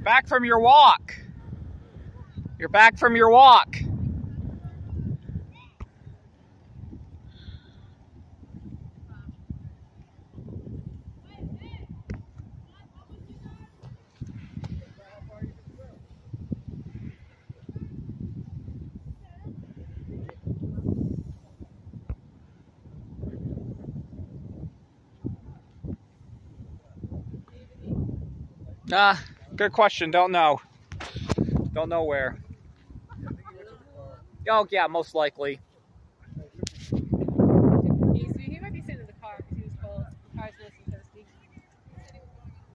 You're back from your walk. You're back from your walk. Ah, good question. Don't know. Don't know where. Oh, yeah, most likely.